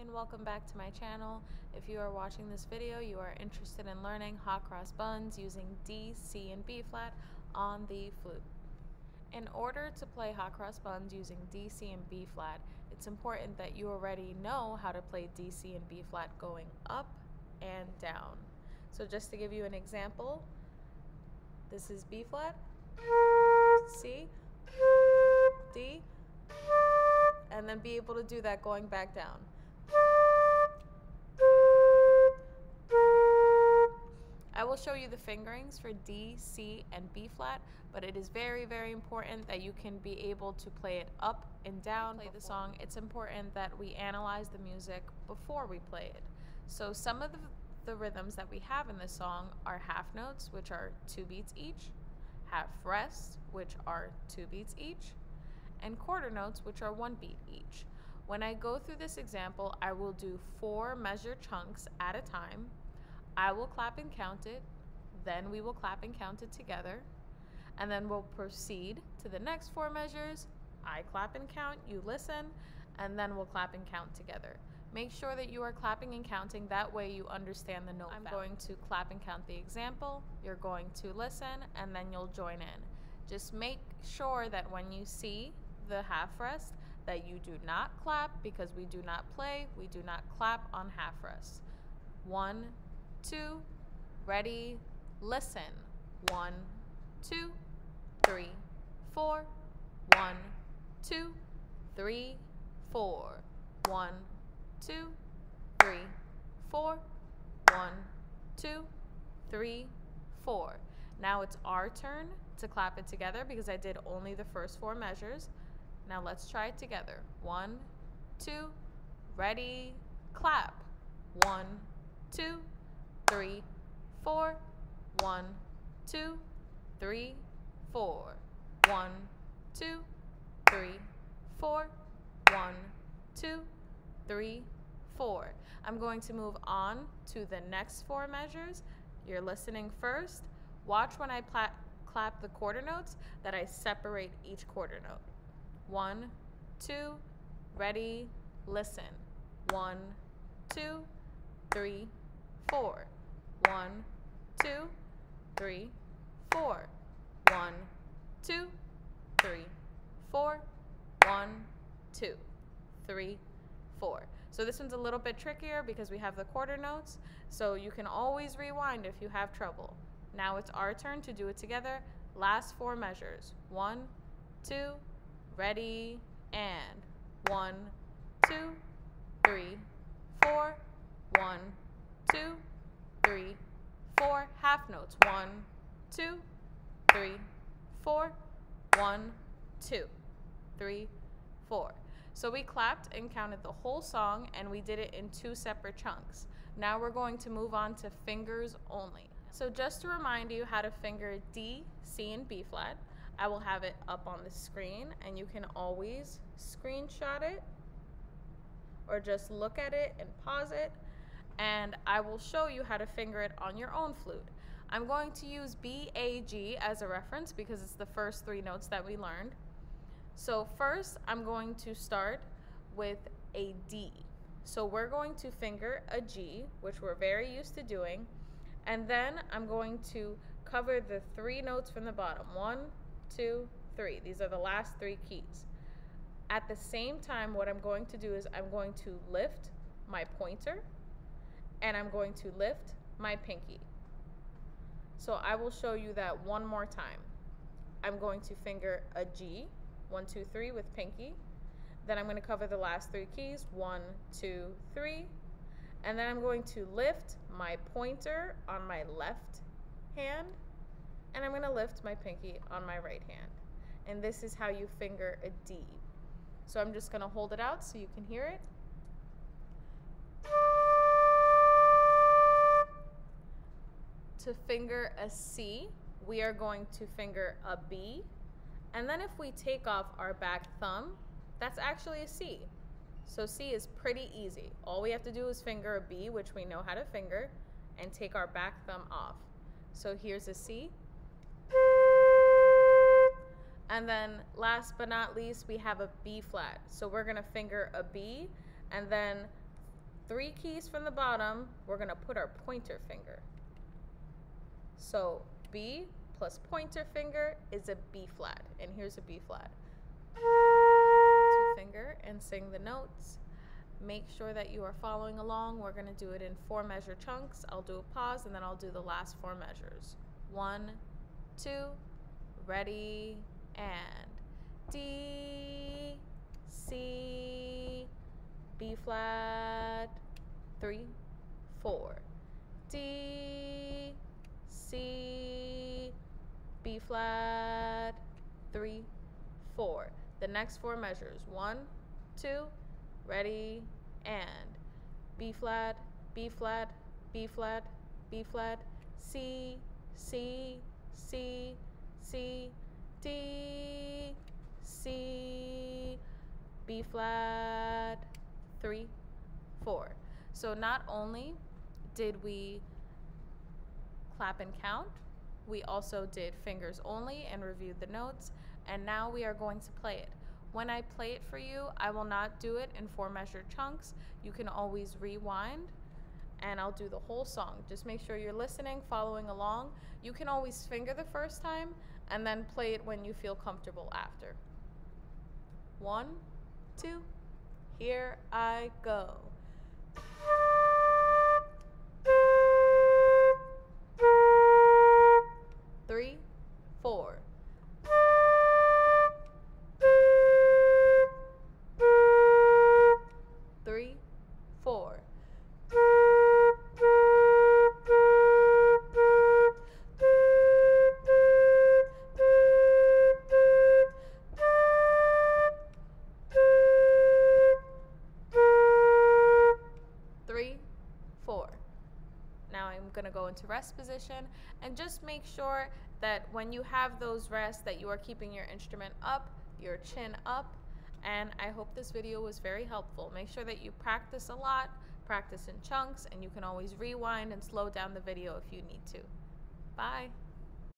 and welcome back to my channel. If you are watching this video, you are interested in learning hot cross buns using D, C, and B flat on the flute. In order to play hot cross buns using D, C, and B flat, it's important that you already know how to play D, C, and B flat going up and down. So just to give you an example, this is B flat, C, D, and then be able to do that going back down. Will show you the fingerings for D, C, and B flat, but it is very, very important that you can be able to play it up and down, play the song. It's important that we analyze the music before we play it. So some of the, the rhythms that we have in this song are half notes, which are two beats each, half rests, which are two beats each, and quarter notes, which are one beat each. When I go through this example, I will do four measure chunks at a time. I will clap and count it, then we will clap and count it together, and then we'll proceed to the next four measures. I clap and count, you listen, and then we'll clap and count together. Make sure that you are clapping and counting, that way you understand the note. I'm going to clap and count the example, you're going to listen, and then you'll join in. Just make sure that when you see the half rest that you do not clap because we do not play, we do not clap on half rest. One, two, ready, listen. One, two, three, four. One, two, three, four. One, two, three, four. One, two, three, four. Now it's our turn to clap it together because I did only the first four measures. Now let's try it together. One, two, ready, clap. One, two, three, four. One, two, three, four. One, two, three, four. One, two, three, four. I'm going to move on to the next four measures. You're listening first. Watch when I clap the quarter notes that I separate each quarter note. One, two, ready, listen. One, two, three, four. One, two, three, four. One, two, three, four. One, two, three, four. So this one's a little bit trickier because we have the quarter notes, so you can always rewind if you have trouble. Now it's our turn to do it together. Last four measures. One, two, Ready, and one, two, three, four, one, two, three, four. Half notes. One, two, three, four, one, two, three, four. So we clapped and counted the whole song and we did it in two separate chunks. Now we're going to move on to fingers only. So just to remind you how to finger D, C, and B flat, I will have it up on the screen and you can always screenshot it or just look at it and pause it and I will show you how to finger it on your own flute. I'm going to use B, A, G as a reference because it's the first three notes that we learned. So first I'm going to start with a D. So we're going to finger a G, which we're very used to doing, and then I'm going to cover the three notes from the bottom. One, two, three. These are the last three keys. At the same time, what I'm going to do is I'm going to lift my pointer and I'm going to lift my pinky. So I will show you that one more time. I'm going to finger a G, one, two, three with pinky. Then I'm going to cover the last three keys, one, two, three. And then I'm going to lift my pointer on my left hand and I'm going to lift my pinky on my right hand. And this is how you finger a D. So I'm just going to hold it out so you can hear it. To finger a C, we are going to finger a B. And then if we take off our back thumb, that's actually a C. So C is pretty easy. All we have to do is finger a B, which we know how to finger, and take our back thumb off. So here's a C. And then last but not least, we have a B flat. So we're gonna finger a B and then three keys from the bottom, we're going to put our pointer finger. So B plus pointer finger is a B flat. And here's a B flat. Two finger and sing the notes. Make sure that you are following along. We're going to do it in four measure chunks. I'll do a pause and then I'll do the last four measures. One, two, ready, and D, C, B flat, three, four, D, C, B flat, three, four. The next four measures, one, two, ready, and B flat, B flat, B flat, B flat, C, C, C, C, D, C, B flat, three, four. So not only did we clap and count, we also did fingers only and reviewed the notes, and now we are going to play it. When I play it for you, I will not do it in four measure chunks. You can always rewind and I'll do the whole song. Just make sure you're listening, following along. You can always finger the first time and then play it when you feel comfortable after. One, two, here I go. Go into rest position and just make sure that when you have those rests that you are keeping your instrument up, your chin up, and I hope this video was very helpful. Make sure that you practice a lot, practice in chunks, and you can always rewind and slow down the video if you need to. Bye.